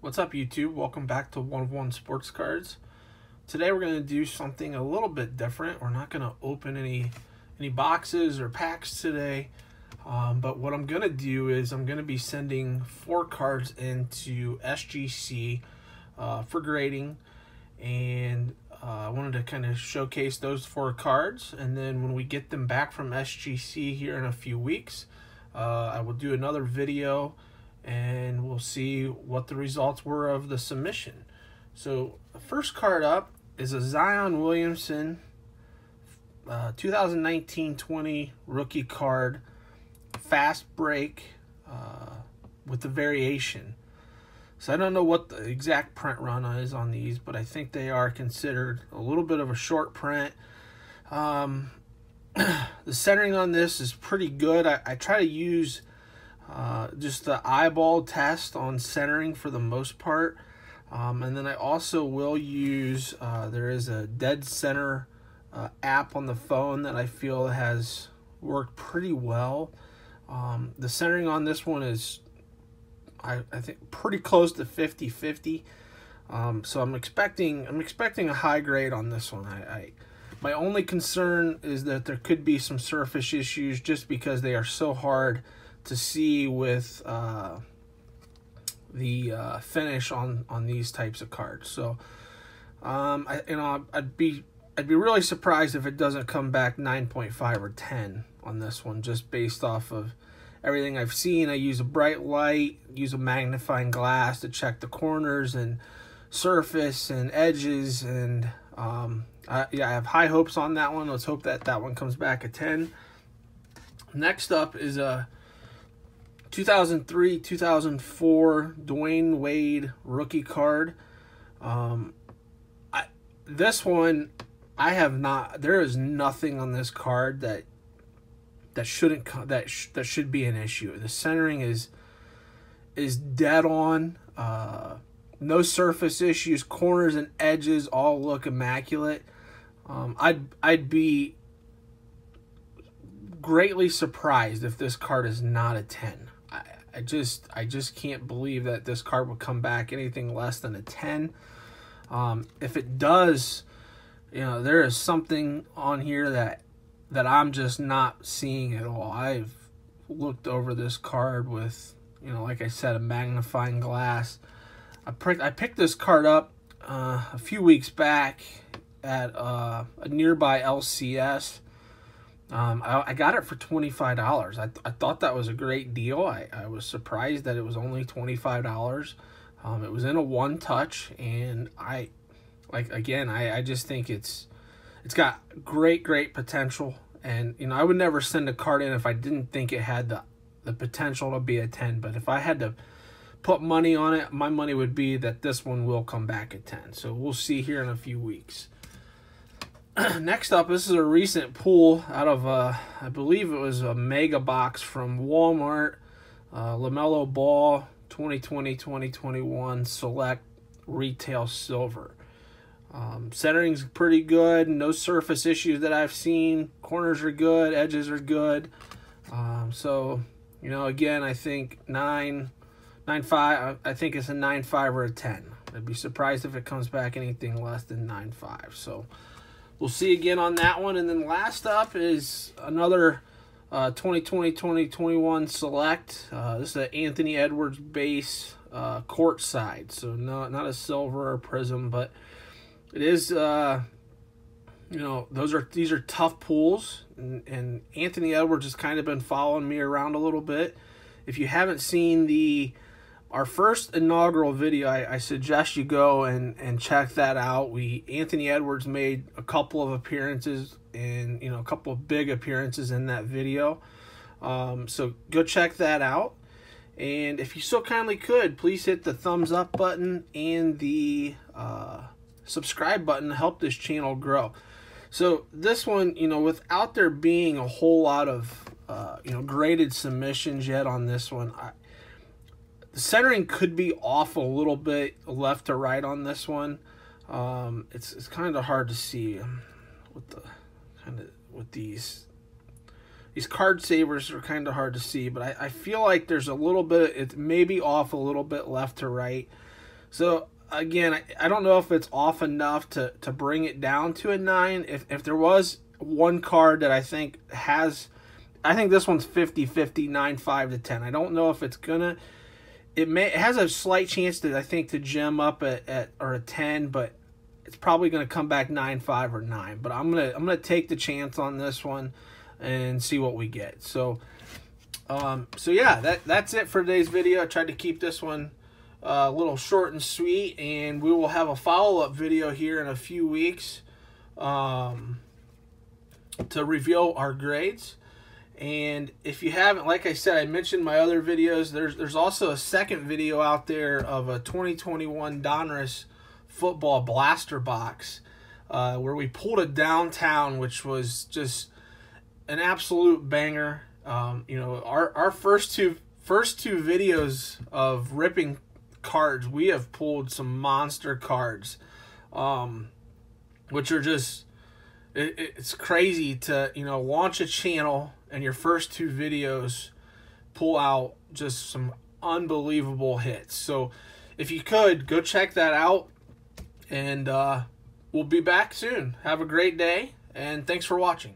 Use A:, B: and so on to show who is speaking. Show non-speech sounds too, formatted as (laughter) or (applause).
A: What's up YouTube? Welcome back to One of One Sports Cards. Today we're going to do something a little bit different. We're not going to open any any boxes or packs today. Um, but what I'm going to do is I'm going to be sending four cards into SGC uh, for grading. And uh, I wanted to kind of showcase those four cards. And then when we get them back from SGC here in a few weeks, uh, I will do another video and we'll see what the results were of the submission. So the first card up is a Zion Williamson 2019-20 uh, rookie card, fast break uh, with the variation. So I don't know what the exact print run is on these, but I think they are considered a little bit of a short print. Um, (clears throat) the centering on this is pretty good. I, I try to use uh, just the eyeball test on centering for the most part. Um, and then I also will use, uh, there is a dead center uh, app on the phone that I feel has worked pretty well. Um, the centering on this one is, I, I think, pretty close to 50-50. Um, so I'm expecting I'm expecting a high grade on this one. I, I my only concern is that there could be some surface issues just because they are so hard to see with uh, the uh, finish on on these types of cards. So, um, I you know I'd be I'd be really surprised if it doesn't come back 9.5 or 10 on this one, just based off of everything I've seen. I use a bright light, use a magnifying glass to check the corners and surface and edges, and um, I, yeah, I have high hopes on that one. Let's hope that that one comes back a 10. Next up is a 2003 2004 Dwayne Wade rookie card. Um, I, this one, I have not. There is nothing on this card that that shouldn't that sh, that should be an issue. The centering is is dead on. Uh, no surface issues. Corners and edges all look immaculate. Um, I'd I'd be greatly surprised if this card is not a ten. I just I just can't believe that this card would come back anything less than a 10. Um, if it does, you know, there is something on here that that I'm just not seeing at all. I've looked over this card with, you know, like I said, a magnifying glass. I picked I picked this card up uh, a few weeks back at uh, a nearby LCS um, I, I, got it for $25. I, I thought that was a great deal. I, I was surprised that it was only $25. Um, it was in a one touch, and I, like, again, I, I just think it's, it's got great, great potential. And, you know, I would never send a card in if I didn't think it had the, the potential to be a 10. But if I had to put money on it, my money would be that this one will come back at 10. So we'll see here in a few weeks. (clears throat) next up, this is a recent pull out of, uh, I believe it was a mega box from Walmart. Uh, LaMelo Ball 2020-2021 Select Retail Silver. Um, centering's pretty good. No surface issues that I've seen. Corners are good. Edges are good. Um, so, you know, again, I think 9, 9 5, I think it's a 9 5 or a 10. I'd be surprised if it comes back anything less than 9 5. So, we'll see again on that one. And then last up is another uh, 2020-2021 select. Uh, this is an Anthony Edwards base uh, courtside. So not, not a silver or prism, but it is, uh, you know, those are these are tough pools. And, and Anthony Edwards has kind of been following me around a little bit. If you haven't seen the our first inaugural video I, I, suggest you go and and check that out. We anthony edwards made a couple of appearances and you know a couple of big appearances in that video. Um, so go check that out. And if you so kindly could please hit the thumbs up button and the uh, subscribe button to help this channel grow. So this one you know without there being a whole lot of uh, you know graded submissions yet on this one I, centering could be off a little bit left to right on this one. Um, it's it's kind of hard to see um, with the kind of with these these card savers are kind of hard to see, but I, I feel like there's a little bit it may be off a little bit left to right. So again, I, I don't know if it's off enough to, to bring it down to a 9. If, if there was one card that I think has, I think this one's 50 50, 9 5 to 10. I don't know if it's to, it may, it has a slight chance to, I think, to gem up at, at or a 10, but it's probably going to come back 9 5 or 9. But I'm going to, I'm to take the chance on this one and see what we get. So, um, so yeah, that that's it for today's video. I tried to keep this one uh, a little short and sweet, and we will have a follow up video here in a few weeks um, to reveal our grades. And if you haven't, like I said, I mentioned my other videos. There's there's also a second video out there of a 2021 Donruss football blaster box uh, where we pulled a downtown, which was just an absolute banger. Um, you know, our our first two first two videos of ripping cards, we have pulled some monster cards, um, which are just it, it's crazy to you know launch a channel and your first two videos pull out just some unbelievable hits. So if you could go check that out, and uh, we'll be back soon. Have a great day, and thanks for watching.